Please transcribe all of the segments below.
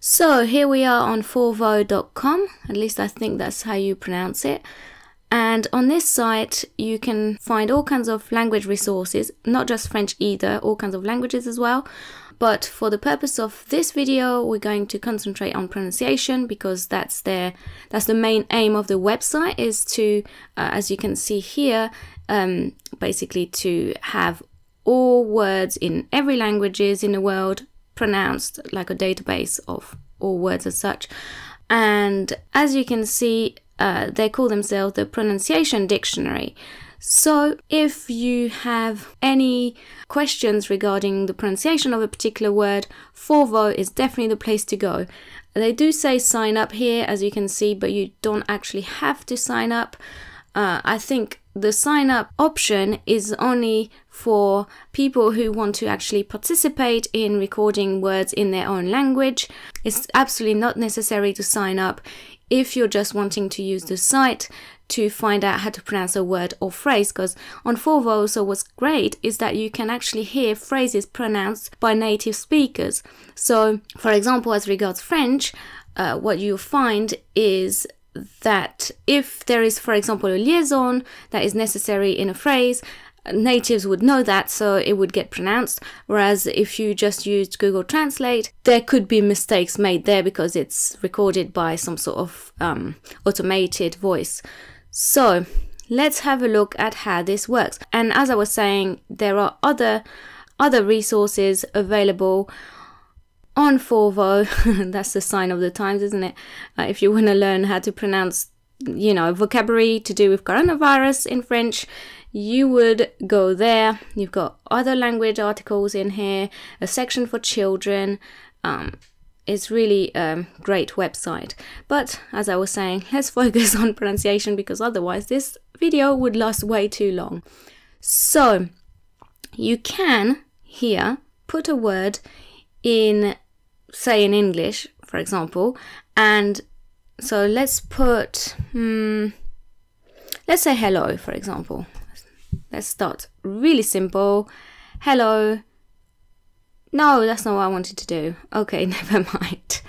So here we are on forvo.com, at least I think that's how you pronounce it. And on this site, you can find all kinds of language resources, not just French either, all kinds of languages as well. But for the purpose of this video, we're going to concentrate on pronunciation because that's their that's the main aim of the website is to, uh, as you can see here, um, basically to have all words in every languages in the world pronounced like a database of all words as such. And as you can see, uh, they call themselves the pronunciation dictionary. So, if you have any questions regarding the pronunciation of a particular word, Forvo is definitely the place to go. They do say sign up here, as you can see, but you don't actually have to sign up. Uh, I think the sign up option is only for people who want to actually participate in recording words in their own language. It's absolutely not necessary to sign up if you're just wanting to use the site to find out how to pronounce a word or phrase because on Forvo so what's great is that you can actually hear phrases pronounced by native speakers so for example as regards French uh, what you'll find is that if there is for example a liaison that is necessary in a phrase natives would know that, so it would get pronounced. Whereas if you just used Google Translate, there could be mistakes made there because it's recorded by some sort of um, automated voice. So let's have a look at how this works. And as I was saying, there are other other resources available on Forvo. That's the sign of the times, isn't it? Uh, if you want to learn how to pronounce, you know, vocabulary to do with coronavirus in French, you would go there. You've got other language articles in here, a section for children. Um, it's really a um, great website. But as I was saying, let's focus on pronunciation because otherwise this video would last way too long. So you can here put a word in, say, in English, for example, and so let's put, hmm, let's say hello, for example. Let's start really simple. Hello. No, that's not what I wanted to do. Okay, never mind.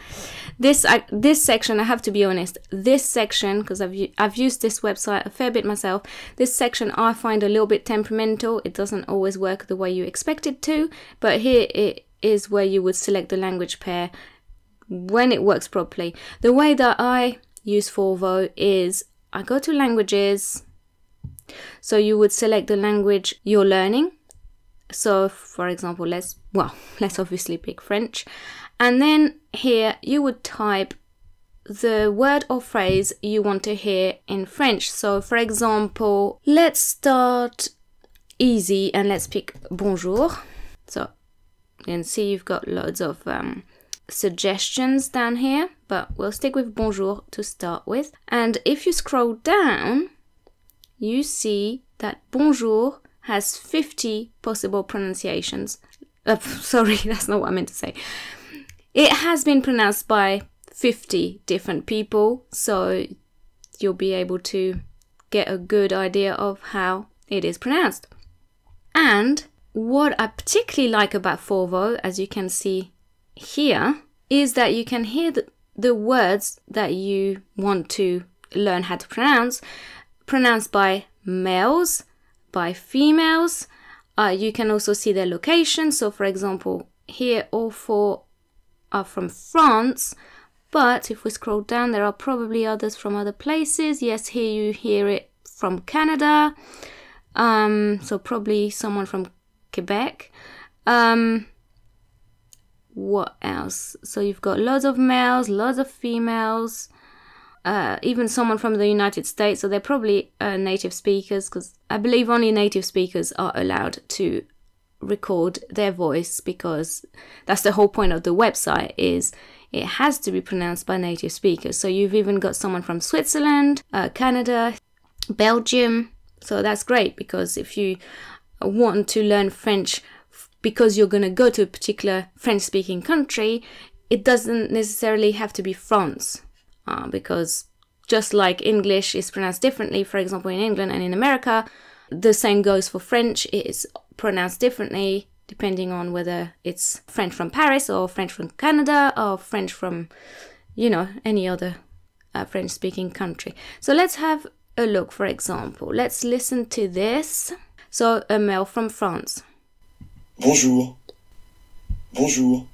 This I, this section, I have to be honest. This section, because I've I've used this website a fair bit myself. This section I find a little bit temperamental. It doesn't always work the way you expect it to. But here it is where you would select the language pair when it works properly. The way that I use Forvo is I go to languages, so you would select the language you're learning. So for example, let's, well, let's obviously pick French. And then here you would type the word or phrase you want to hear in French. So for example, let's start easy and let's pick bonjour. So you can see you've got loads of um, suggestions down here, but we'll stick with bonjour to start with. And if you scroll down, you see that bonjour has 50 possible pronunciations. Uh, sorry, that's not what I meant to say. It has been pronounced by 50 different people, so you'll be able to get a good idea of how it is pronounced. And what I particularly like about Forvo, as you can see here, is that you can hear the, the words that you want to learn how to pronounce pronounced by males, by females. Uh, you can also see their location. So, for example, here all four are from France, but if we scroll down, there are probably others from other places. Yes, here you hear it from Canada. Um, so, probably someone from Quebec. Um, what else? So, you've got lots of males, lots of females uh, even someone from the United States, so they're probably uh, native speakers because I believe only native speakers are allowed to record their voice because that's the whole point of the website is it has to be pronounced by native speakers. So you've even got someone from Switzerland, uh, Canada, Belgium. So that's great because if you want to learn French because you're going to go to a particular French speaking country, it doesn't necessarily have to be France uh, because just like English is pronounced differently, for example, in England and in America, the same goes for French. It is pronounced differently depending on whether it's French from Paris or French from Canada or French from, you know, any other uh, French speaking country. So let's have a look, for example. Let's listen to this. So, a male from France. Bonjour. Bonjour.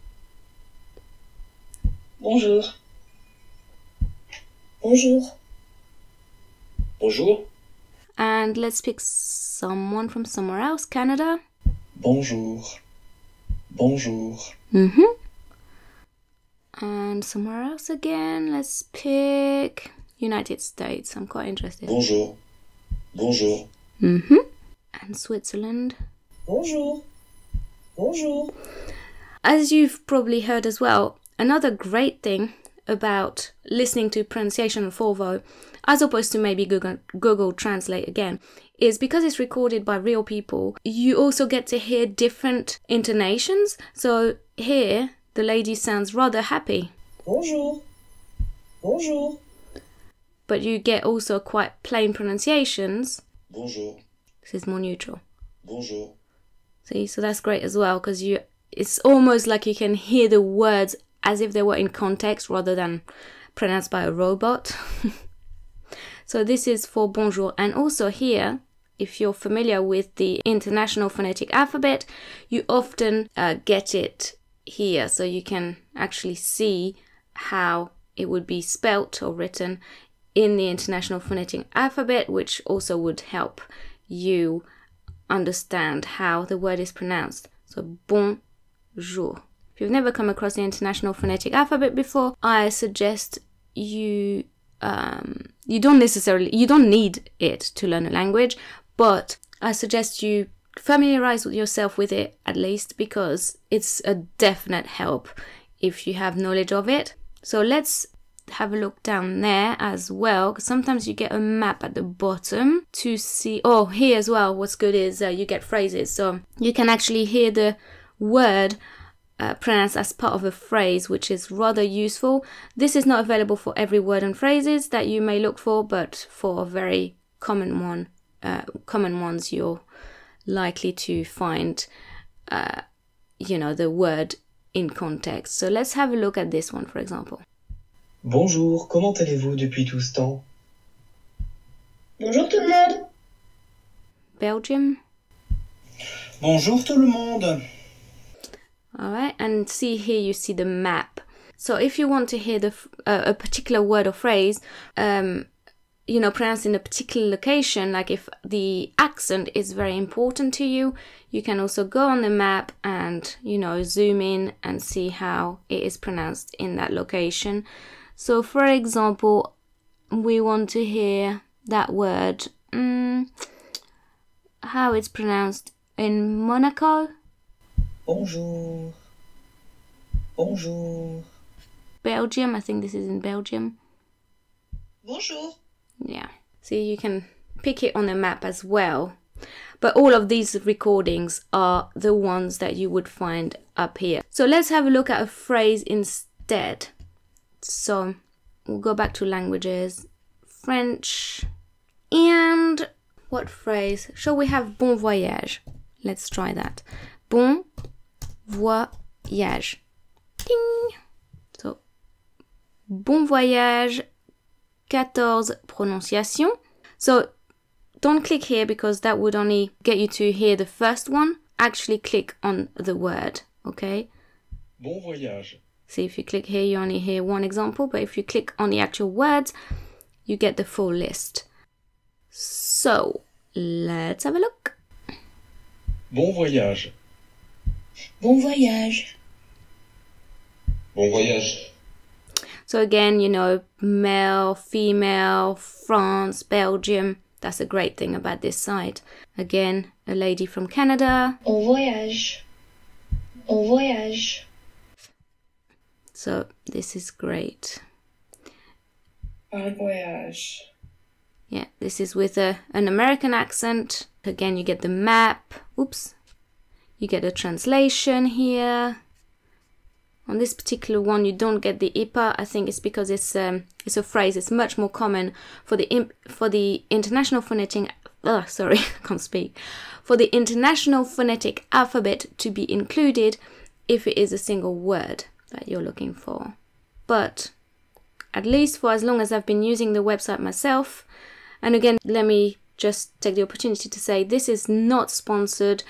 Bonjour. Bonjour. Bonjour. And let's pick someone from somewhere else. Canada. Bonjour. Bonjour. Mm-hmm. And somewhere else again. Let's pick United States. I'm quite interested. Bonjour. Bonjour. Mm-hmm. And Switzerland. Bonjour. Bonjour. As you've probably heard as well, another great thing about listening to pronunciation of Forvo, as opposed to maybe Google, Google Translate again, is because it's recorded by real people, you also get to hear different intonations. So here, the lady sounds rather happy. Bonjour. Bonjour. But you get also quite plain pronunciations. Bonjour. This is more neutral. Bonjour. See, so that's great as well because you it's almost like you can hear the words as if they were in context rather than pronounced by a robot. so this is for bonjour and also here if you're familiar with the international phonetic alphabet, you often uh, get it here so you can actually see how it would be spelt or written in the international phonetic alphabet, which also would help you understand how the word is pronounced. So, bonjour. If you've never come across the International Phonetic Alphabet before, I suggest you um, you don't necessarily you don't need it to learn a language, but I suggest you familiarize yourself with it at least because it's a definite help if you have knowledge of it. So let's have a look down there as well because sometimes you get a map at the bottom to see oh here as well what's good is uh, you get phrases so you can actually hear the word uh, pronounced as part of a phrase, which is rather useful. This is not available for every word and phrases that you may look for, but for a very common one, uh, common ones, you're likely to find, uh, you know, the word in context. So let's have a look at this one, for example. Bonjour, comment allez-vous depuis tout ce temps Bonjour tout le monde. Belgium. Bonjour tout le monde. All right, and see here you see the map. So if you want to hear the uh, a particular word or phrase, um, you know, pronounced in a particular location, like if the accent is very important to you, you can also go on the map and you know zoom in and see how it is pronounced in that location. So, for example, we want to hear that word, mm, how it's pronounced in Monaco. Bonjour. Bonjour. Belgium. I think this is in Belgium. Bonjour. Yeah. See, you can pick it on the map as well. But all of these recordings are the ones that you would find up here. So let's have a look at a phrase instead. So we'll go back to languages. French. And what phrase? Shall we have bon voyage? Let's try that. Bon voyage. Ding. So, bon voyage, 14 prononciation. So, don't click here because that would only get you to hear the first one. Actually, click on the word, okay? Bon voyage. See, if you click here, you only hear one example, but if you click on the actual words, you get the full list. So, let's have a look. Bon voyage. Bon voyage. Bon voyage. So again, you know, male, female, France, Belgium. That's a great thing about this site. Again, a lady from Canada. Bon voyage. Bon voyage. So this is great. Bon voyage. Yeah, this is with a, an American accent. Again, you get the map. Oops. You get a translation here. On this particular one, you don't get the IPA. I think it's because it's um, it's a phrase. It's much more common for the imp- for the international phonetic ugh, sorry, I can't speak, for the International Phonetic Alphabet to be included if it is a single word that you're looking for. But at least for as long as I've been using the website myself, and again, let me just take the opportunity to say this is not sponsored.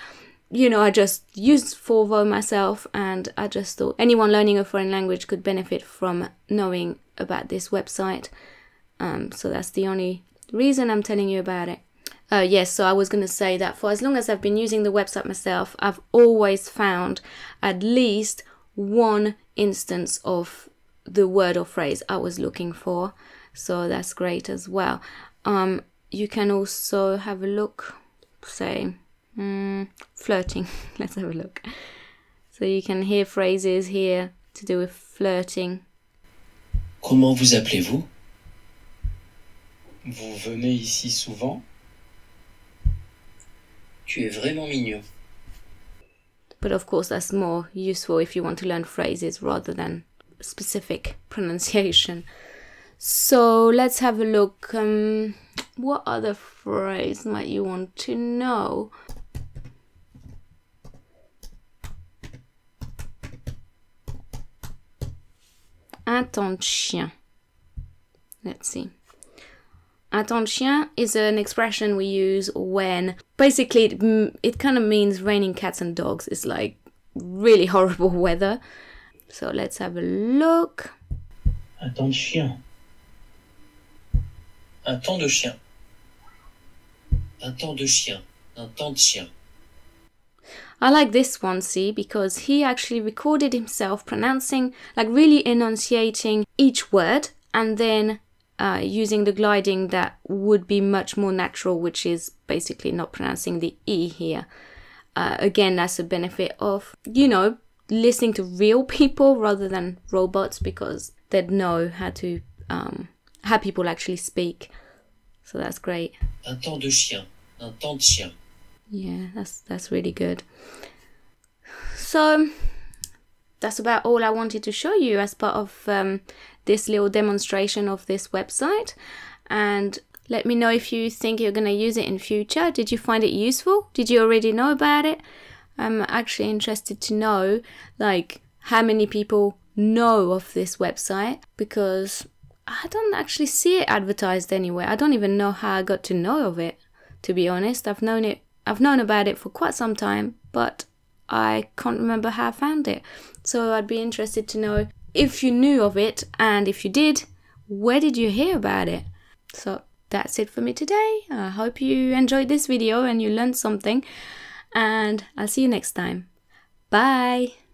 You know, I just used Forvo myself, and I just thought anyone learning a foreign language could benefit from knowing about this website. Um, so that's the only reason I'm telling you about it. Uh, yes, so I was going to say that for as long as I've been using the website myself, I've always found at least one instance of the word or phrase I was looking for. So that's great as well. Um, you can also have a look, say, mm, flirting. Let's have a look. So you can hear phrases here to do with flirting. Comment vous appelez-vous Vous venez ici souvent Tu es vraiment mignon. But of course, that's more useful if you want to learn phrases rather than specific pronunciation. So let's have a look. Um, what other phrase might you want to know? Attention. Let's see. Attention is an expression we use when basically it, it kind of means raining cats and dogs. It's like really horrible weather. So let's have a look. Un temps de chien. Un temps de chien. Un temps de chien. Un temps de chien. I like this one, see, because he actually recorded himself pronouncing, like really enunciating each word and then uh, using the gliding that would be much more natural, which is basically not pronouncing the E here. Uh, again, that's a benefit of, you know, listening to real people rather than robots because they'd know how to, um, how people actually speak. So that's great. Un temps de chien. Un temps de chien. Yeah, that's that's really good. So that's about all I wanted to show you as part of um, this little demonstration of this website. And let me know if you think you're going to use it in future. Did you find it useful? Did you already know about it? I'm actually interested to know like how many people know of this website because I don't actually see it advertised anywhere. I don't even know how I got to know of it. To be honest, I've known it I've known about it for quite some time, but I can't remember how I found it. So I'd be interested to know if you knew of it and if you did, where did you hear about it? So that's it for me today. I hope you enjoyed this video and you learned something and I'll see you next time. Bye!